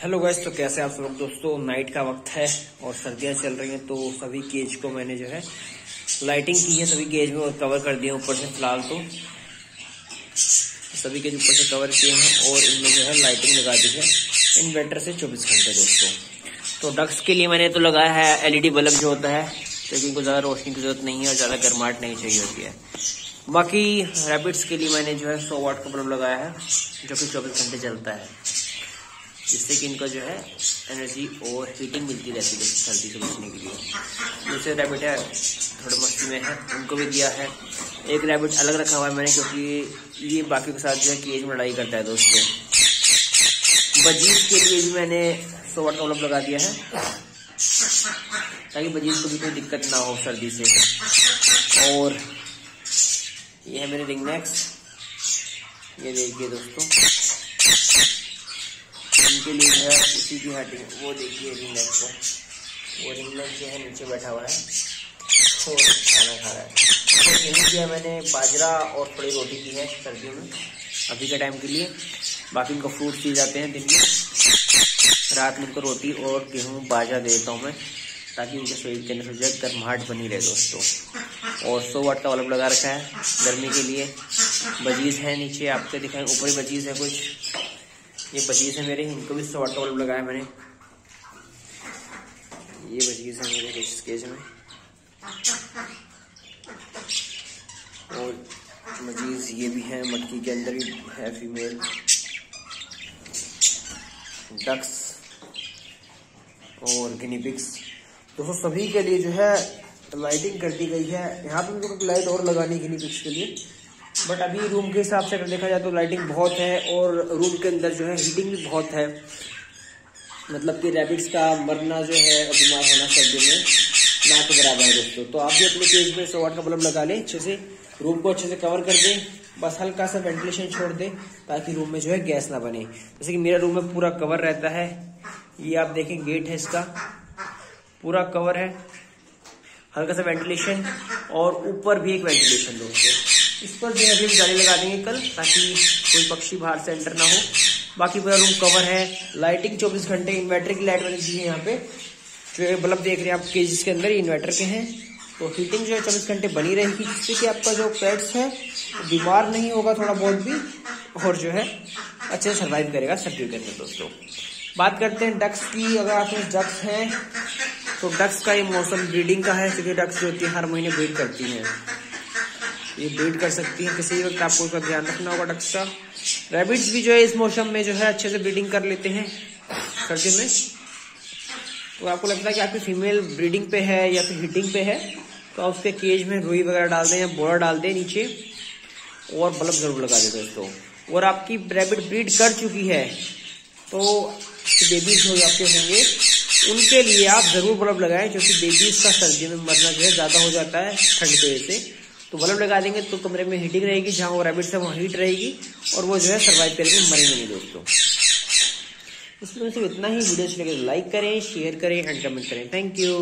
Hello guys तो कैसे आप सब लोग दोस्तों? नाइट का वक्त है और सर्दियाँ चल रही हैं तो सभी केज को मैंने जो है लाइटिंग की है, सभी केज में और कवर कर दिया ऊपर से फ़िलहाल तो। सभी केज ऊपर से कवर किए हैं और इनमें जो है लाइटिंग लगा दी है। इन्वर्टर से 24 घंटे दोस्तों। तो डक्स के लिए मैंने तो लगाया है एलईडी बल्ब जो होता है, क्योंकि इनको ज़्यादा रोशनी की ज़रूरत नहीं है और ज़्यादा गर्माहट नहीं चाहिए होती है। बाकी रैबिट्स के लिए मैंने जो है सौ वाट का बल्ब लगाया है, जो कि चौबीस घंटे चलता है। जिससे कि इनको जो है एनर्जी और हीटिंग मिलती रहती है सर्दी से बचने के लिए। दूसरे रैबिट है, थोड़े मस्ती में है, उनको भी दिया है। एक रैबिट अलग रखा हुआ है मैंने क्योंकि ये बाकी के साथ जो है केज में लड़ाई करता है दोस्तों। बजीज के लिए भी मैंने सौ वाट लगा दिया है। ताकि बजीज को भी कोई दिक्कत ना हो सर्दी से। और ये है मेरे रिंग नेक्स ये देखिए दोस्तों। इनके लिए जो है, उसी की हटिंग वो देखिए रिंगनेट को वो रिंगनेट जो है नीचे बैठा हुआ है। और खाना खा रहा है। तो यही किया मैंने, बाजरा और थोड़ी रोटी की है सर्दियों में। अभी के टाइम के लिए। बाकी इनको फ्रूट दिए जाते हैं दिन में। रात में इनको रोटी और गेहूँ, बाजरा दे देता हूँ मैं, ताकि उनके शरीर के अंदर जो गर्माहट बनी रहे दोस्तों। और सौ वाट का बल्ब लगा रखा है गर्मी के लिए। बजीज है नीचे, आपके दिखाएँ ऊपर ही बजीज है कुछ। ये बजीज है मेरे, इनको भी सौ टोल लगाया मैंने। ये बजीज है मेरे इस केज में। और मजीज ये भी है, मटकी के अंदर भी है फीमेल डक्स और गिनीपिक्स दोस्तों, सभी के लिए जो है लाइटिंग कर दी गई है। यहाँ पे मुझे लाइट और लगानी है गिनीपिक्स के लिए। बट अभी रूम के हिसाब से अगर देखा जाए तो लाइटिंग बहुत है और रूम के अंदर जो है हीटिंग भी बहुत है। मतलब कि रैबिट्स का मरना जो है बीमार होना सर्दी में ना के बराबर है दोस्तों। तो आप भी अपने केज में सौ वाट का बल्ब लगा लें, अच्छे से रूम को अच्छे से कवर कर दें, बस हल्का सा वेंटिलेशन छोड़ दें ताकि रूम में जो है गैस ना बने। जैसे कि मेरा रूम में पूरा कवर रहता है, ये आप देखें गेट है इसका। पूरा कवर है। हल्का सा वेंटिलेशन और ऊपर भी एक वेंटिलेशन दोस्तों। इस पर जो है अभी जाली लगा देंगे कल, ताकि कोई पक्षी बाहर से एंटर ना हो। बाकी पूरा रूम कवर है। लाइटिंग 24 घंटे इन्वर्टर की लाइट बनी है यहाँ पे। जो बल्ब देख रहे हैं आप के जिसके अंदर इन्वर्टर के हैं। तो हीटिंग जो है, चौबीस घंटे बनी रहेगी। जिससे कि आपका जो पेट्स है, बीमार नहीं होगा थोड़ा बहुत भी, और जो है, अच्छे सर्वाइव करेगा सर्दी के अंदर दोस्तों। बात करते हैं डक्स की। अगर आपके डक्स हैं तो डक्स का ये मौसम ब्रीडिंग का है, क्योंकि डक्स जो होती है, हर महीने ब्रीड करती हैं। ये ब्रीड कर सकती हैं किसी वक्त, आपको उसका ध्यान रखना होगा डक्स का रेबिट्स भी जो है इस मौसम में जो है अच्छे से ब्रीडिंग कर लेते हैं। सर्दी में तो आपको लगता है कि आपकी फीमेल ब्रीडिंग पे है या फिर हीटिंग पे है? तो आप उसके केज में रुई वगैरह डाल दें या बोरा डाल दें नीचे, और बल्ब ज़रूर लगा दें दोस्तों। और आपकी रेबिट ब्रीड कर चुकी है तो बेबीज जो आपके होंगे, उनके लिए आप ज़रूर बल्ब लगाएँ, क्योंकि बेबीज का सर्दी में मरना जो है ज़्यादा हो जाता है ठंड की वजह से। तो बल्ब लगा देंगे तो कमरे में हीटिंग रहेगी, जहाँ वो रैबिट है, वहाँ हीट रहेगी और वो जो है सर्वाइव करके मरेंगे नहीं दोस्तों। इसमें सिर्फ़ इतना ही। वीडियो अच्छी लगे लाइक करें शेयर करें एंड कमेंट करें। Thank you